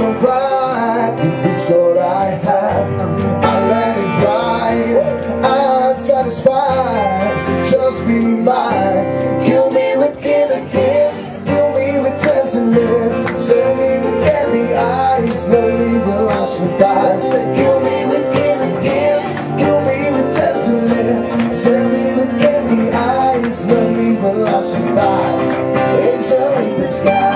So alright If it's all I have. I let it ride. I'm satisfied. Just be mine. Kill me with killer kiss. Kill me with tender lips. Sell me with candy eyes. Love me with lost your thighs Kill me with killer kiss. Kill me with tender lips. Sell me with candy eyes. Love me with lost your thighs Angel in the sky.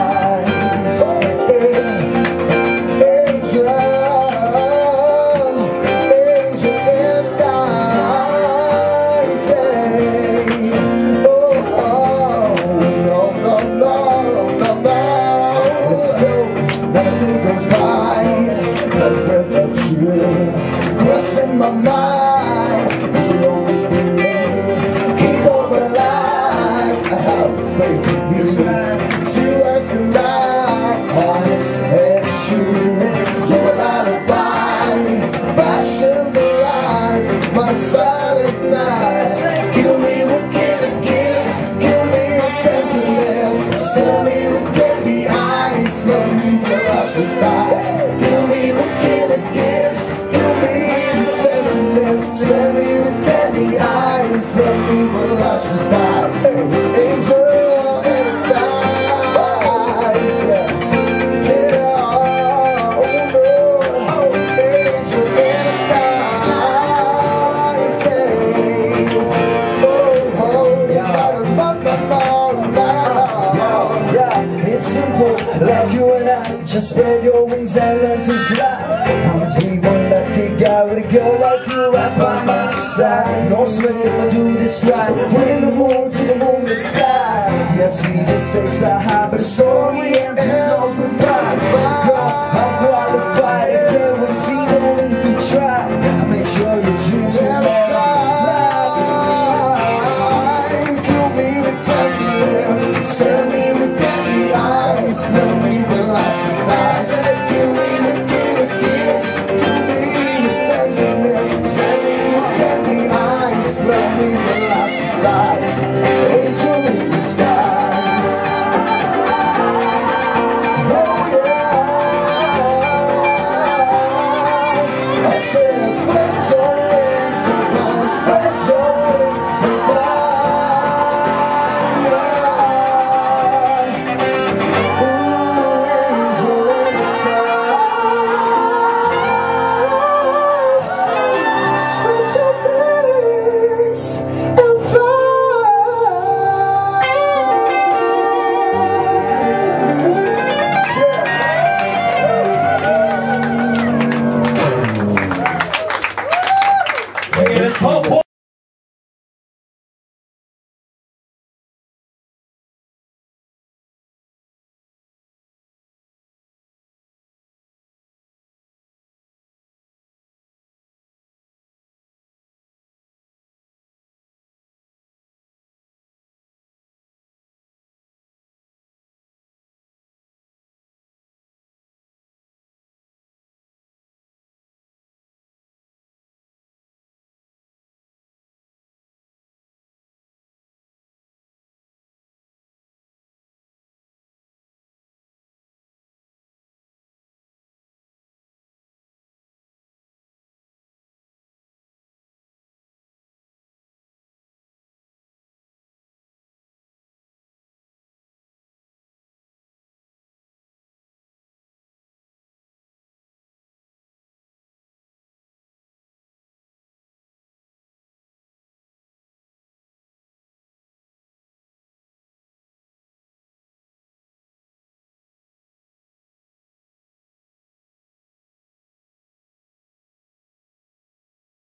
Sell me with candy eyes. Love me with luscious thighs. You and I Just spread your wings and learn to fly. I must be one lucky guy with a girl like you right by my side. No sweat, I do this right. We're in the moon to the moonlit sky. Yeah, see the stakes are high But it's only empty lost goodbye Girl, I'm qualified again When you see no need to try. I make sure your dreams are Kill me with tender lips, send I стасы Give me the kid Give me the sentiments Send me look at the eyes Love me the Angel Oh yeah I said spread your wings Sometimes spread your